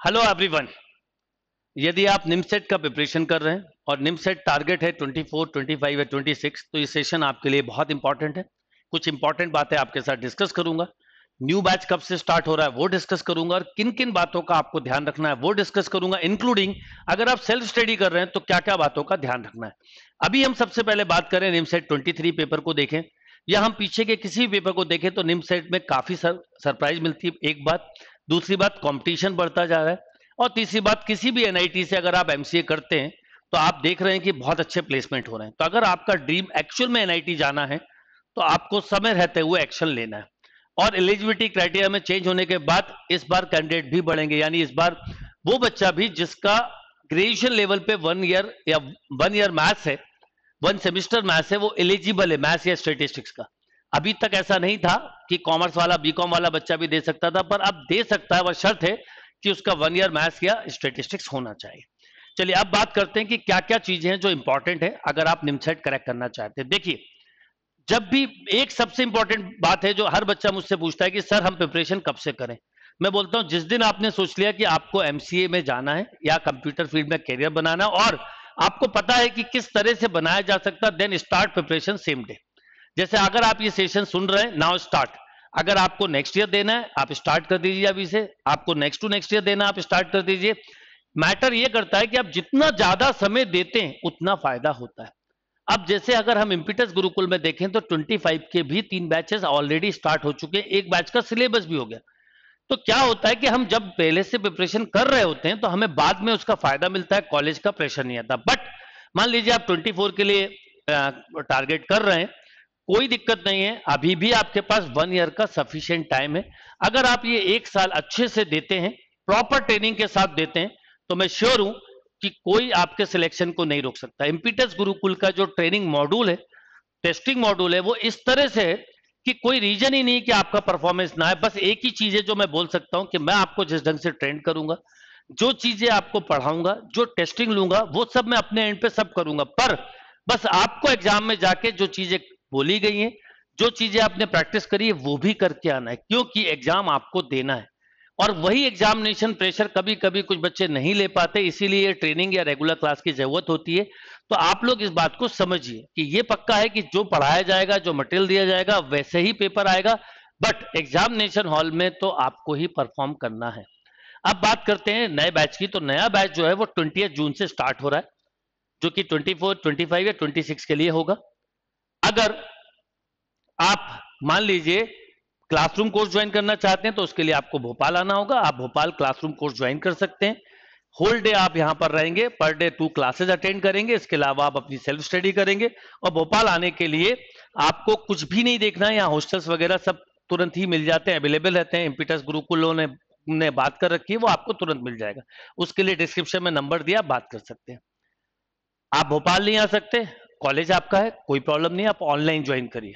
Hello everyone यदि आप निमसेट का प्रिपरेशन कर रहे हैं और निमसेट टारगेट है 24, 25 या 26 तो ये सेशन आपके लिए बहुत इंपॉर्टेंट है। कुछ इंपॉर्टेंट बातें आपके साथ डिस्कस करूँगा। न्यू बैच कब से स्टार्ट हो रहा है वो डिस्कस करूँगा और किन किन बातों का आपको ध्यान रखना है वो डिस्कस करूँगा इंक्लूडिंग अगर आप सेल्फ स्टडी कर रहे हैं तो क्या क्या बातों का ध्यान रखना है। अभी हम सबसे पहले बात करें निमसेट 23 पेपर को देखें। या हम पीछे के किसी पेपर को देखें तो निमसेट में काफ़ी सर, सरप्राइज़ मिलती है। एक बात दूसरी बात कंपटीशन बढ़ता जा रहा है। और तीसरी बात, किसी भी एनआईटी से अगर आप एमसीए करते हैं तो आप देख रहे हैं कि बहुत अच्छे प्लेसमेंट हो रहे हैं। तो अगर आपका ड्रीम एक्चुअल में एनआईटी जाना है तो आपको समय रहते हुए एक्शन लेना है। और एलिजिबिलिटी क्राइटेरिया में चेंज होने के बाद इस बार कैंडिडेट भी बढ़ेंगे। यानी इस बार वो बच्चा भी जिसका ग्रेजुएशन लेवल पे वन ईयर या वन ईयर मैथ्स है वन सेमिस्टर मैथ्स है, वो एलिजिबल है मैथ्स या स्टेटिस्टिक्स का। अभी तक ऐसा नहीं था कि कॉमर्स वाला बीकॉम वाला बच्चा भी दे सकता था, पर अब दे सकता है। वह शर्त है कि उसका वन ईयर मैथ्स या स्टेटिस्टिक्स होना चाहिए। चलिए, अब बात करते हैं कि क्या क्या चीज़ें हैं जो इंपॉर्टेंट है, अगर आप निमसेट करेक्ट करना चाहते हैं। देखिए, जब भी एक सबसे इंपॉर्टेंट बात है जो हर बच्चा मुझसे पूछता है कि, सर, हम प्रिपरेशन कब से करें? मैं बोलता हूँ, जिस दिन आपने सोच लिया कि आपको एमसीए में जाना है या कंप्यूटर फ़ील्ड में करियर बनाना और आपको पता है कि किस तरह से बनाया जा सकता then start preparation same day जैसे अगर आप ये सेशन सुन रहे हैं नाउ स्टार्ट अगर आपको नेक्स्ट ईयर देना है, आप स्टार्ट कर दीजिए अभी से. आपको नेक्स्ट टू नेक्स्ट ईयर देना है, आप स्टार्ट कर दीजिए. मैटर ये करता है कि आप जितना ज़्यादा समय देते हैं, उतना फ़ायदा होता है. अब जैसे अगर हम इम्पिटस गुरुकुल में देखें तो 25 के भी तीन बैचेस ऑलरेडी स्टार्ट हो चुके हैं. एक बैच का सिलेबस भी हो गया. तो क्या होता है कि हम जब पहले से प्रिपरेशन कर रहे होते हैं तो हमें बाद में उसका फ़ायदा मिलता है कॉलेज का प्रेशर नहीं आता. बट मान लीजिए आप 24 के लिए टारगेट कर रहे हैं कोई दिक्कत नहीं है। अभी भी आपके पास वन ईयर का सफिशियंट टाइम है। अगर आप ये एक साल अच्छे से देते हैं प्रॉपर ट्रेनिंग के साथ देते हैं तो मैं श्योर हूँ कि कोई आपके सिलेक्शन को नहीं रोक सकता। इम्पीटस गुरुकुल का जो ट्रेनिंग मॉड्यूल है टेस्टिंग मॉड्यूल है, वो इस तरह से है कि कोई रीजन ही नहीं कि आपका परफॉर्मेंस ना है। बस एक ही चीज़ है जो मैं बोल सकता हूँ कि मैं आपको जिस ढंग से ट्रेंड करूँगा, जो चीज़ें आपको पढ़ाऊँगा, जो टेस्टिंग लूँगा, वो सब मैं अपने एंड पे सब करूँगा। पर बस आपको एग्ज़ाम में जाके जो चीज़ें बोली गई हैं। जो चीज़ें आपने प्रैक्टिस करी है वो भी करके आना है क्योंकि एग्ज़ाम आपको देना है। और वही एग्जामिनेशन प्रेशर कभी कभी कुछ बच्चे नहीं ले पाते इसीलिए ट्रेनिंग या रेगुलर क्लास की ज़रूरत होती है। तो आप लोग इस बात को समझिए कि ये पक्का है कि जो पढ़ाया जाएगा जो मटेरियल दिया जाएगा वैसे ही पेपर आएगा बट एग्जामिनेशन हॉल में तो आपको ही परफॉर्म करना है। अब बात करते हैं नए बैच की तो नया बैच जो है वो ट्वेंटी जून से स्टार्ट हो रहा है जो कि 24, 25 या 26 के लिए होगा। अगर आप मान लीजिए क्लासरूम कोर्स ज्वाइन करना चाहते हैं तो उसके लिए आपको भोपाल आना होगा। आप भोपाल क्लासरूम कोर्स ज्वाइन कर सकते हैं। होल डे आप यहाँ पर रहेंगे per day to classes attend करेंगे, इसके अलावा आप अपनी सेल्फ स्टडी करेंगे। और भोपाल आने के लिए आपको कुछ भी नहीं देखना है, यहाँ हॉस्टल्स वगैरह सब तुरंत ही मिल जाते हैं अवेलेबल रहते हैं। इम्पिटस गुरुकुलों ने ने बात कर रखी है, वो आपको तुरंत मिल जाएगा। उसके लिए डिस्क्रिप्शन में नंबर दिया बात कर सकते हैं। आप भोपाल नहीं आ सकते कॉलेज आपका है, कोई प्रॉब्लम नहीं, आप ऑनलाइन ज्वाइन करिए।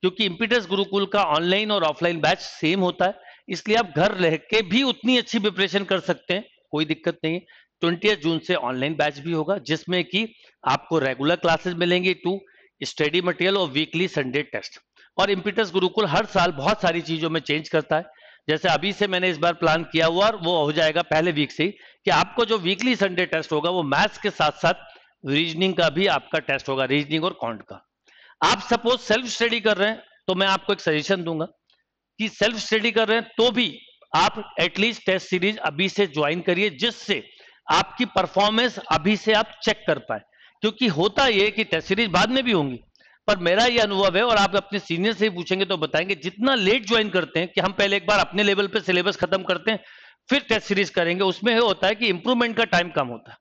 क्योंकि इम्पिटस गुरुकुल का ऑनलाइन और ऑफलाइन बैच सेम होता है, इसलिए आप घर रह के भी उतनी अच्छी प्रिपरेशन कर सकते हैं, कोई दिक्कत नहीं ट्वेंटी जून से ऑनलाइन बैच भी होगा, जिसमें कि आपको रेगुलर क्लासेस मिलेंगे टू स्टडी मटेरियल और वीकली संडे टेस्ट और इम्पिटस गुरुकुल हर साल बहुत सारी चीज़ों में चेंज करता है। जैसे अभी से मैंने इस बार प्लान किया हुआ और वो हो जाएगा पहले वीक से ही, कि आपको जो वीकली संडे टेस्ट होगा, वो मैथ्स के साथ साथ रीजनिंग का भी आपका टेस्ट होगा रीजनिंग और काउंट का। आप सपोज़ सेल्फ स्टडी कर रहे हैं तो मैं आपको एक सजेशन दूँगा कि सेल्फ स्टडी कर रहे हैं तो भी आप एटलीस्ट टेस्ट सीरीज़ अभी से ज्वाइन करिए, जिससे आपकी परफॉर्मेंस अभी से आप चेक कर पाए। क्योंकि होता यह कि टेस्ट सीरीज़ बाद में भी होंगी, पर मेरा यह अनुभव है और आप अपने सीनियर से पूछेंगे तो बताएँगे, जितना लेट ज्वाइन करते हैं कि हम पहले एक बार अपने लेवल पे सिलेबस खत्म करते हैं, फिर टेस्ट सीरीज़ करेंगे, उसमें होता है कि इंप्रूवमेंट का टाइम कम होता है।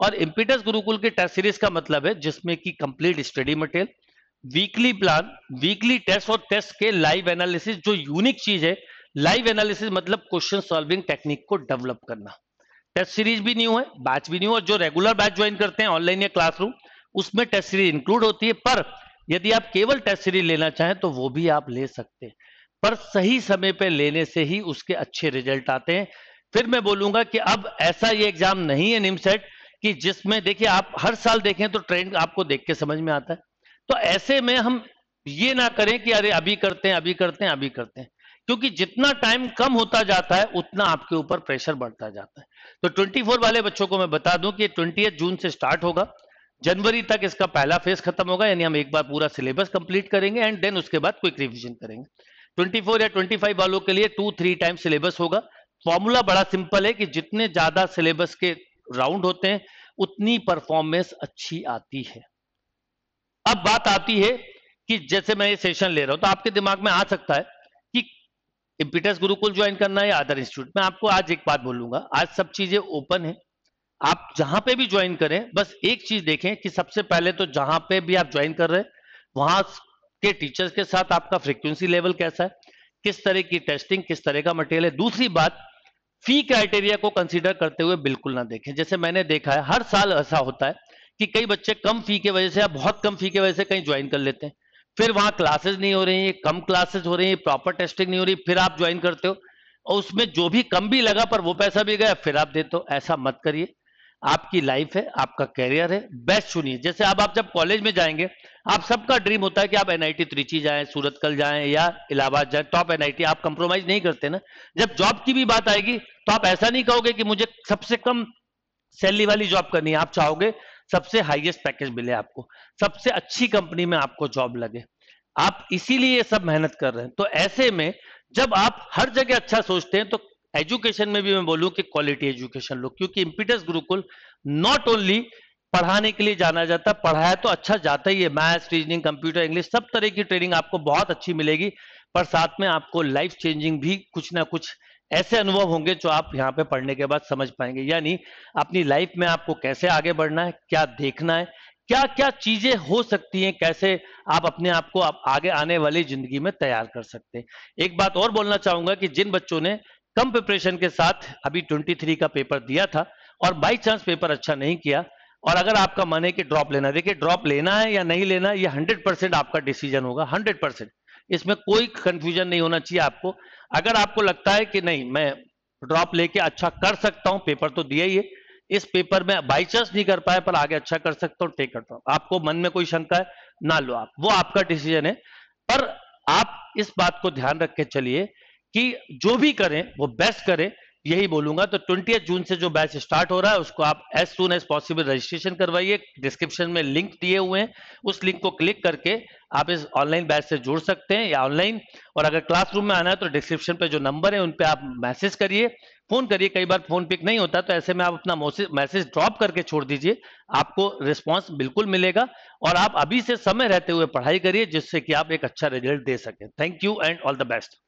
और इम्पिटस गुरुकुल के टेस्ट सीरीज़ का मतलब है, जिसमें कि complete study material weekly plan weekly test और टेस्ट के लाइव एनालिसिस जो यूनिक चीज़ है लाइव एनालिसिस मतलब क्वेश्चन सॉल्विंग टेक्निक को डेवलप करना। टेस्ट सीरीज़ भी न्यू है बैच भी न्यू और जो रेगुलर बैच ज्वाइन करते हैं ऑनलाइन या क्लासरूम उसमें टेस्ट सीरीज़ इंक्लूड होती है, पर यदि आप केवल टेस्ट सीरीज़ लेना चाहें तो वो भी आप ले सकते हैं। पर सही समय पर लेने से ही उसके अच्छे रिज़ल्ट आते हैं। फिर मैं बोलूँगा कि अब ऐसा ये एग्ज़ाम नहीं है निमसेट कि जिसमें देखिए, आप हर साल देखें तो ट्रेंड आपको देख के समझ में आता है। तो ऐसे में हम ये ना करें कि अरे, अभी करते हैं, अभी करते हैं, अभी करते हैं। क्योंकि जितना टाइम कम होता जाता है, उतना आपके ऊपर प्रेशर बढ़ता जाता है। तो 24 वाले बच्चों को मैं बता दूँ कि ट्वेंटी जून से स्टार्ट होगा। जनवरी तक इसका पहला फ़ेज़ खत्म होगा, यानी हम एक बार पूरा सिलेबस कंप्लीट करेंगे एंड देन उसके बाद क्विक रिविजन करेंगे। 24 या 25 वालों के लिए टू थ्री टाइम सिलेबस होगा। फॉर्मूला बड़ा सिंपल है कि जितने ज़्यादा सिलेबस के राउंड होते हैं, उतनी परफॉर्मेंस अच्छी आती है। अब बात आती है कि जैसे मैं ये सेशन ले रहा हूँ तो आपके दिमाग में आ सकता है कि इम्पिटस गुरुकुल ज्वाइन करना है या अदर इंस्टीट्यूट में आपको आज एक बात बोलूँगा, आज सब चीज़ें ओपन है। आप जहाँ पे भी ज्वाइन करें, बस एक चीज़ देखें कि सबसे पहले तो जहाँ पे भी आप ज्वाइन कर रहे हैं, वहाँ के टीचर्स के साथ आपका फ्रीक्वेंसी लेवल कैसा है, किस तरह की टेस्टिंग किस तरह का मटेरियल है। दूसरी बात फ़ी क्राइटेरिया को कंसीडर करते हुए बिल्कुल ना देखें। जैसे मैंने देखा है, हर साल ऐसा होता है कि कई बच्चे कम फ़ी के वजह से या बहुत कम फ़ी के वजह से कहीं ज्वाइन कर लेते हैं। फिर वहाँ क्लासेस नहीं हो रही है, कम क्लासेस हो रही है प्रॉपर टेस्टिंग नहीं हो रही, फिर आप ज्वाइन करते हो। और उसमें जो भी कम भी लगा पर वो पैसा भी गया, फिर आप देते हो। ऐसा मत करिए। आपकी लाइफ है, आपका कैरियर है, बेस्ट सुनिए। जैसे अब आप जब कॉलेज में जाएँगे, आप सबका ड्रीम होता है कि आप एनआईटी त्रिची जाएँ सूरत कल जाएँ या इलाहाबाद जाएँ टॉप एनआईटी आप कंप्रोमाइज नहीं करते ना। जब जॉब की भी बात आएगी तो आप ऐसा नहीं कहोगे कि मुझे सबसे कम सैलरी वाली जॉब करनी है। आप चाहोगे सबसे हाईएस्ट पैकेज मिले आपको, सबसे अच्छी कंपनी में आपको जॉब लगे। आप इसीलिए सब मेहनत कर रहे हैं। तो ऐसे में जब आप हर जगह अच्छा सोचते हैं तो एजुकेशन में भी मैं बोलूँ कि क्वालिटी एजुकेशन लो, क्योंकि इम्पिटस गुरुकुल नॉट ओनली पढ़ाने के लिए जाना जाता है पढ़ाया तो अच्छा जाता ही है। मैथ्स रीजनिंग कंप्यूटर इंग्लिश सब तरह की ट्रेनिंग आपको बहुत अच्छी मिलेगी, पर साथ में आपको लाइफ चेंजिंग भी कुछ ना कुछ ऐसे अनुभव होंगे जो आप यहाँ पे पढ़ने के बाद समझ पाएँगे। यानी अपनी लाइफ में आपको कैसे आगे बढ़ना है, क्या देखना है क्या क्या चीज़ें हो सकती हैं, कैसे आप अपने आप को आप आगे आने वाली ज़िंदगी में तैयार कर सकते हैं। एक बात और बोलना चाहूँगा कि जिन बच्चों ने कम प्रिपरेशन के साथ अभी 23 का पेपर दिया था और बाई चांस पेपर अच्छा नहीं किया। और अगर आपका मन है कि ड्रॉप लेना देखिए ड्रॉप लेना है या नहीं लेना ये हंड्रेड परसेंट आपका डिसीज़न होगा हंड्रेड परसेंट इसमें कोई कंफ्यूजन नहीं होना चाहिए आपको। अगर आपको लगता है कि नहीं, मैं ड्रॉप लेके अच्छा कर सकता हूँ पेपर तो दिया ही है। इस पेपर में बाई चांस नहीं कर पाया पर आगे अच्छा कर सकता हूँ टेक करता हूँ। आपको मन में कोई शंका है, ना लो आप। वो आपका डिसीज़न है। पर आप इस बात को ध्यान रख के चलिए कि जो भी करें, वो बेस्ट करें, यही बोलूँगा। तो ट्वेंटी जून से जो बैच स्टार्ट हो रहा है, उसको आप as soon as possible registration करवाइए। डिस्क्रिप्शन में लिंक दिए हुए हैं। उस लिंक को क्लिक करके आप इस ऑनलाइन बैच से जुड़ सकते हैं या ऑनलाइन और अगर क्लासरूम में आना है तो डिस्क्रिप्शन पे जो नंबर है, उन पे आप मैसेज करिए। फ़ोन करिए, कई बार फ़ोन पिक नहीं होता तो ऐसे में आप अपना मैसेज ड्रॉप करके छोड़ दीजिए। आपको रिस्पॉन्स बिल्कुल मिलेगा। और आप अभी से समय रहते हुए पढ़ाई करिए, जिससे कि आप एक अच्छा रिज़ल्ट दे सकें। Thank you and all the best